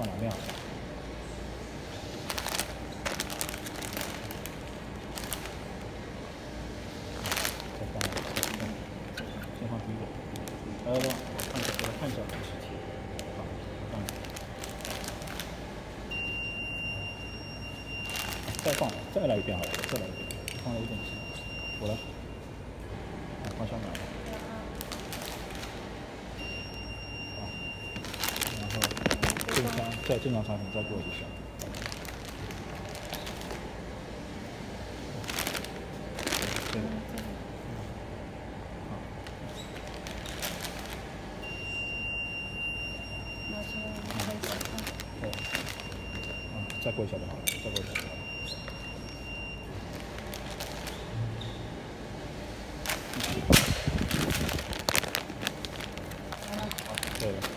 放两秒。再放，放。来来来，我看一下，我来看一下。再放，再来一遍好了，再来一遍，放了一遍。我来。再正常场景再过一下，对，好，拿出来看一下啊。对，啊，再过一下就好了，再过一下就好了。对了。